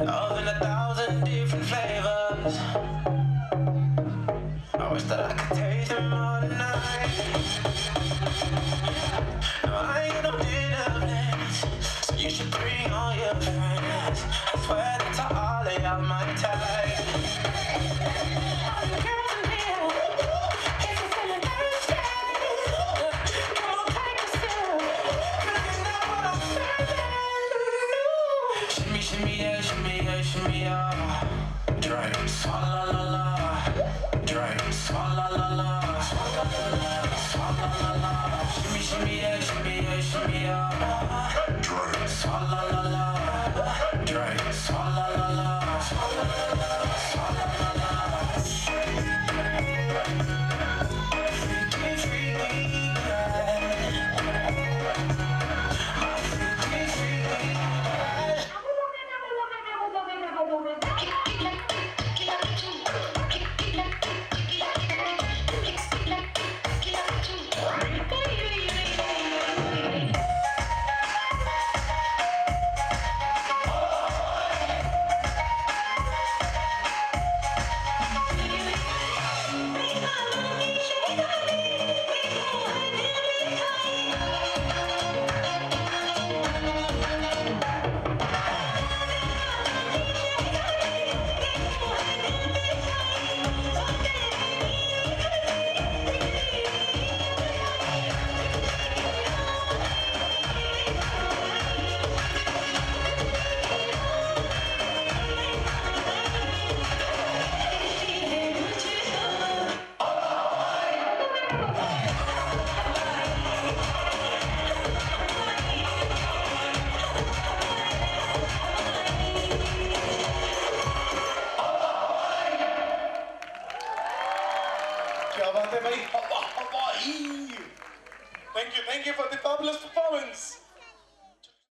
Love in a thousand different flavors. I wish that I could taste them all tonight. No, I ain't no dinner plans, so you should bring all your friends. I swear that to all of y'all my type. Shimmy, yeah, shimmy, yeah, shimmy, yeah. Swalla la la. Swalla la la. La la. Shimmy, shimmy, yeah, shimmy, yeah, shimmy, yeah. Drink, swalla la la. Drink, swalla la क्या बात है भाई हवा हवाई thank you thank you for the fabulous performance